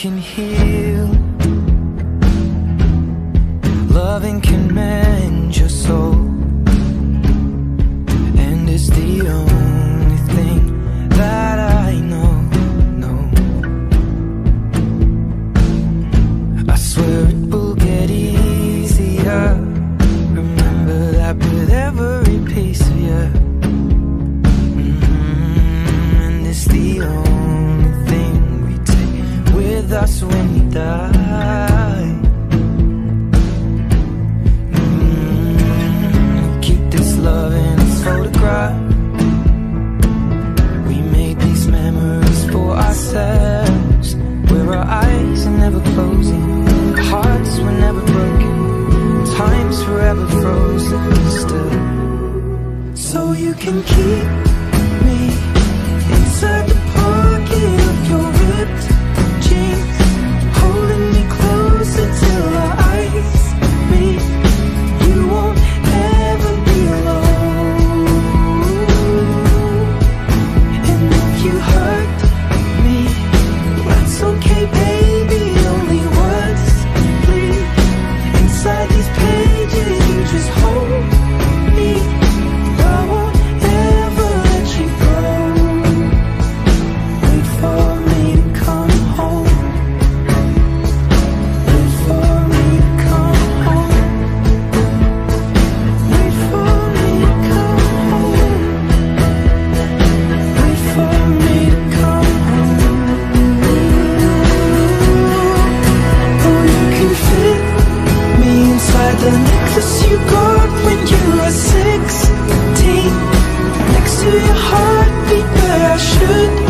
can heal. Loving can mend your soul. And it's the only with us when we die. Mm, keep this love in its photograph. We made these memories for ourselves. Where our eyes are never closing, hearts were never broken, time's forever frozen still. So you can keep me inside necklace you got when you were sixteen. Next to your heartbeat, where I should